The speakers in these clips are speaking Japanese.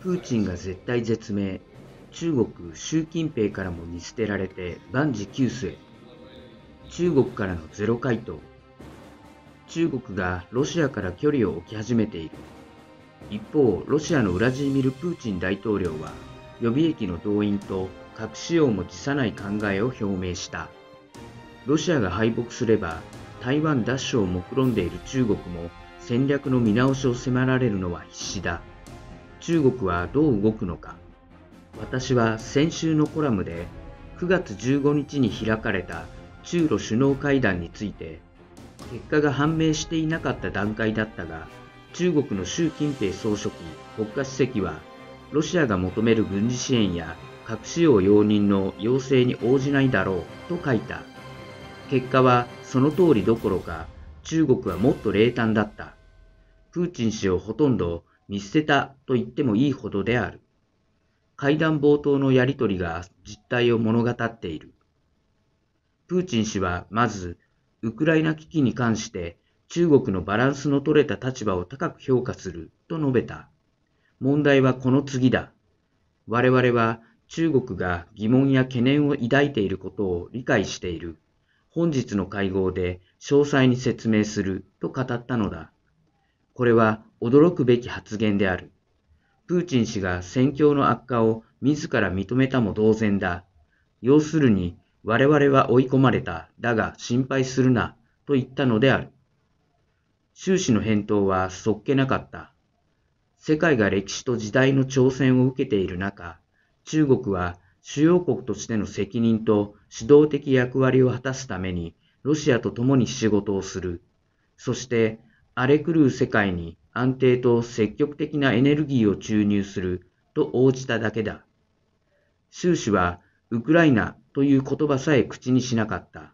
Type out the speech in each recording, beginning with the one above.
プーチンが絶対絶命、中国、習近平からも見捨てられて万事休すへ。中国からのゼロ回答。中国がロシアから距離を置き始めている。一方、ロシアのウラジーミル・プーチン大統領は、予備役の動員と核使用も辞さない考えを表明した。ロシアが敗北すれば、台湾奪取を目論んでいる中国も戦略の見直しを迫られるのは必至だ。中国はどう動くのか。私は先週のコラムで9月15日に開かれた中ロ首脳会談について結果が判明していなかった段階だったが中国の習近平総書記国家主席はロシアが求める軍事支援や核使用容認の要請に応じないだろうと書いた結果はその通りどころか中国はもっと冷淡だったプーチン氏をほとんど見捨てたと言ってもいいほどである会談冒頭のやりとりが実態を物語っている。プーチン氏はまず、ウクライナ危機に関して中国のバランスの取れた立場を高く評価すると述べた。問題はこの次だ。我々は中国が疑問や懸念を抱いていることを理解している。本日の会合で詳細に説明すると語ったのだ。これは驚くべき発言である。プーチン氏が戦況の悪化を自ら認めたも同然だ。要するに、我々は追い込まれた。だが心配するな。と言ったのである。習氏の返答はそっけなかった。世界が歴史と時代の挑戦を受けている中、中国は主要国としての責任と指導的役割を果たすために、ロシアと共に仕事をする。そして、荒れ狂う世界に安定と積極的なエネルギーを注入すると応じただけだ。習氏はウクライナという言葉さえ口にしなかった。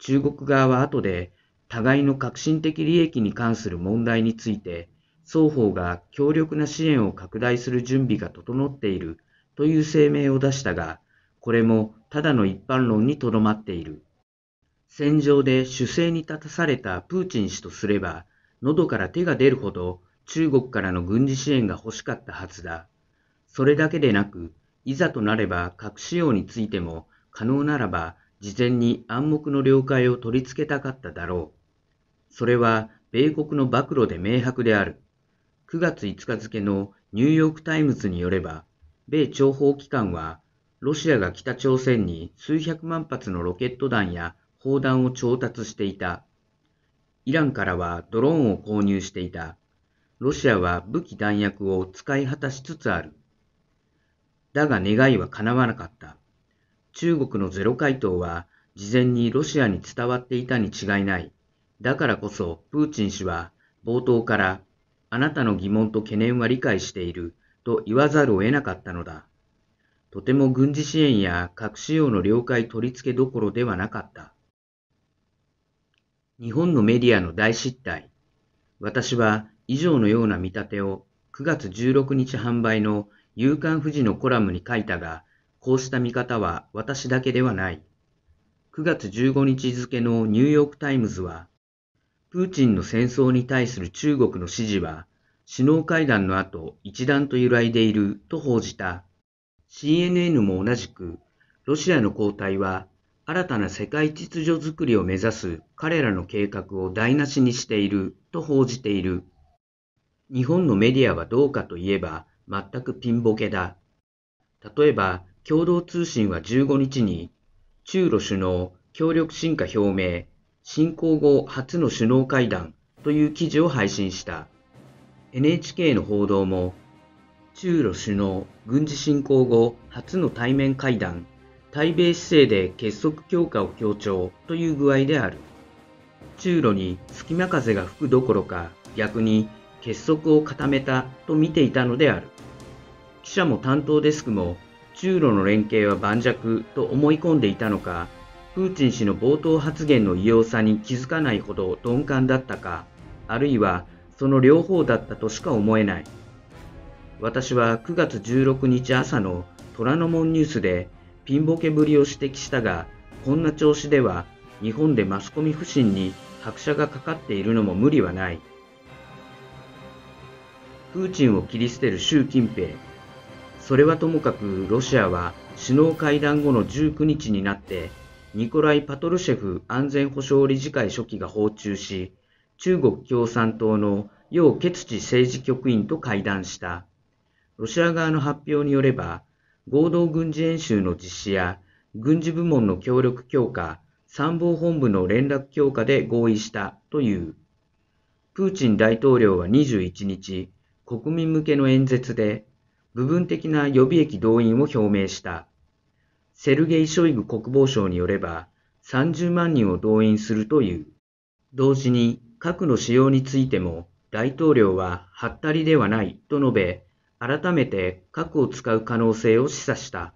中国側は後で互いの革新的利益に関する問題について双方が強力な支援を拡大する準備が整っているという声明を出したが、これもただの一般論にとどまっている。戦場で主勢に立たされたプーチン氏とすれば、喉から手が出るほど中国からの軍事支援が欲しかったはずだ。それだけでなく、いざとなれば核使用についても可能ならば事前に暗黙の了解を取り付けたかっただろう。それは米国の暴露で明白である。9月5日付のニューヨークタイムズによれば、米諜報機関は、ロシアが北朝鮮に数百万発のロケット弾や砲弾を調達していた。イランからはドローンを購入していた。ロシアは武器弾薬を使い果たしつつある。だが願いは叶わなかった。中国のゼロ回答は事前にロシアに伝わっていたに違いない。だからこそプーチン氏は冒頭からあなたの疑問と懸念は理解していると言わざるを得なかったのだ。とても軍事支援や核使用の了解取り付けどころではなかった。日本のメディアの大失態。私は以上のような見立てを9月16日販売の夕刊富士のコラムに書いたが、こうした見方は私だけではない。9月15日付のニューヨークタイムズは、プーチンの戦争に対する中国の支持は、首脳会談の後一段と揺らいでいると報じた。CNN も同じく、ロシアの後退は新たな世界秩序づくりを目指す彼らの計画を台無しにしていると報じている。日本のメディアはどうかといえば全くピンボケだ。例えば、共同通信は15日に中ロ首脳協力進化表明、侵攻後初の首脳会談という記事を配信した。NHK の報道も、中ロ首脳軍事侵攻後初の対面会談対米姿勢で結束強化を強調という具合である。中ロに隙間風が吹くどころか逆に結束を固めたと見ていたのである。記者も担当デスクも中ロの連携は盤石と思い込んでいたのか、プーチン氏の冒頭発言の異様さに気づかないほど鈍感だったか、あるいはその両方だったとしか思えない。私は9月16日朝の虎ノ門ニュースでピンボケぶりを指摘したが、こんな調子では日本でマスコミ不信に拍車がかかっているのも無理はない。プーチンを切り捨てる習近平。それはともかくロシアは首脳会談後の19日になってニコライ・パトルシェフ安全保障理事会書記が訪中し、中国共産党の楊潔チ政治局員と会談した。ロシア側の発表によれば、合同軍事演習の実施や軍事部門の協力強化、参謀本部の連絡強化で合意したという。プーチン大統領は21日、国民向けの演説で、部分的な予備役動員を表明した。セルゲイ・ショイグ国防相によれば、30万人を動員するという。同時に、核の使用についても、大統領ははったりではないと述べ、改めて核を使う可能性を示唆した。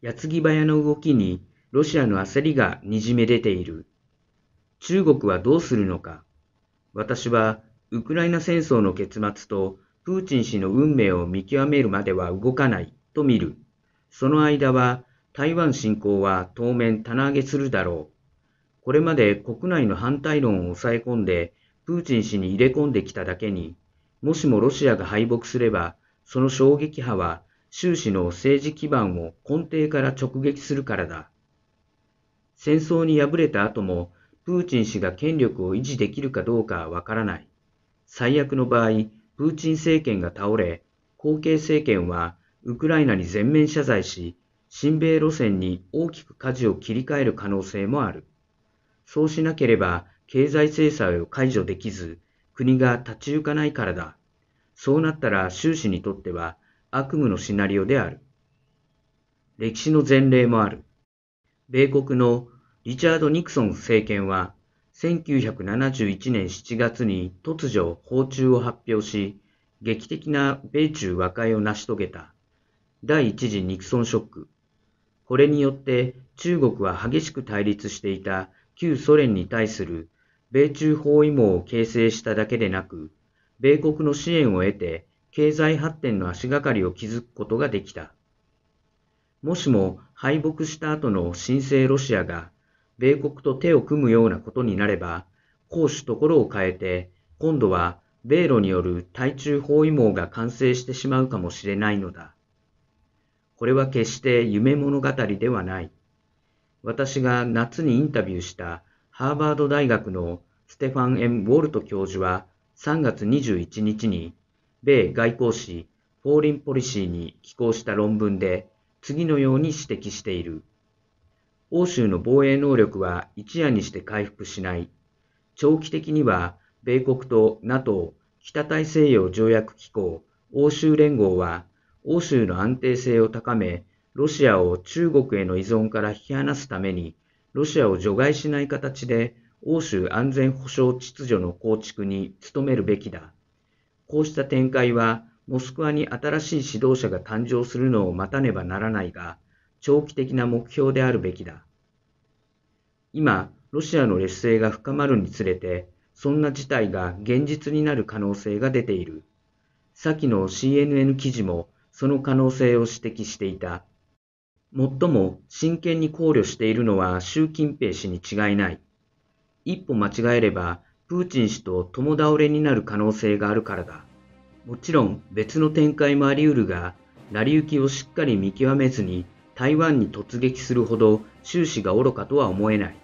矢継ぎ早の動きにロシアの焦りがにじめ出ている。中国はどうするのか。私はウクライナ戦争の結末とプーチン氏の運命を見極めるまでは動かないと見る。その間は台湾侵攻は当面棚上げするだろう。これまで国内の反対論を抑え込んでプーチン氏に入れ込んできただけに、もしもロシアが敗北すればその衝撃波は習氏の政治基盤を根底から直撃するからだ。戦争に敗れた後も、プーチン氏が権力を維持できるかどうかはわからない。最悪の場合、プーチン政権が倒れ、後継政権はウクライナに全面謝罪し、親米路線に大きく舵を切り替える可能性もある。そうしなければ経済制裁を解除できず、国が立ち行かないからだ。そうなったら習氏にとっては悪夢のシナリオである。歴史の前例もある。米国のリチャード・ニクソン政権は1971年7月に突如訪中を発表し、劇的な米中和解を成し遂げた。第一次ニクソンショック。これによって中国は激しく対立していた旧ソ連に対する米中包囲網を形成しただけでなく、米国の支援を得て経済発展の足がかりを築くことができた。もしも敗北した後の新生ロシアが米国と手を組むようなことになれば、攻守ところを変えて、今度は米ロによる対中包囲網が完成してしまうかもしれないのだ。これは決して夢物語ではない。私が夏にインタビューしたハーバード大学のステファン・エム・ウォルト教授は3月21日に、米外交誌フォーリンポリシーに寄稿した論文で、次のように指摘している。欧州の防衛能力は一夜にして回復しない。長期的には、米国と NATO、北大西洋条約機構、欧州連合は、欧州の安定性を高め、ロシアを中国への依存から引き離すために、ロシアを除外しない形で欧州安全保障秩序の構築に努めるべきだ。こうした展開は、モスクワに新しい指導者が誕生するのを待たねばならないが、長期的な目標であるべきだ。今、ロシアの劣勢が深まるにつれて、そんな事態が現実になる可能性が出ている。先の CNN 記事もその可能性を指摘していた。最も真剣に考慮しているのは習近平氏に違いない。一歩間違えれば、プーチン氏と共倒れになる可能性があるからだ。もちろん別の展開もあり得るが、成り行きをしっかり見極めずに台湾に突撃するほど終始が愚かとは思えない。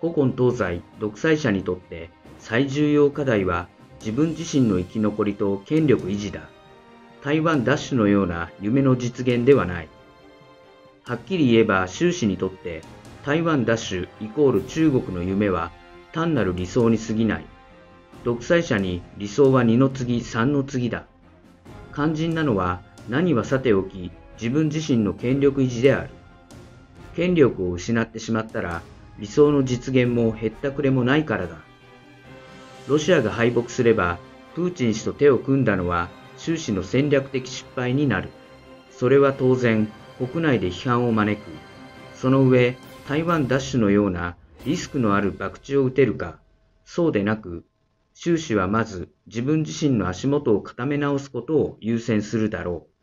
古今東西独裁者にとって最重要課題は自分自身の生き残りと権力維持だ。台湾奪取のような夢の実現ではない。はっきり言えば習氏にとって台湾奪取イコール中国の夢は単なる理想に過ぎない。独裁者に理想は二の次三の次だ。肝心なのは何はさておき自分自身の権力維持である。権力を失ってしまったら理想の実現も減ったくれもないからだ。ロシアが敗北すればプーチン氏と手を組んだのは習氏の戦略的失敗になる。それは当然国内で批判を招く。その上、台湾ダッシュのようなリスクのある博打を打てるか、そうでなく、習氏はまず自分自身の足元を固め直すことを優先するだろう。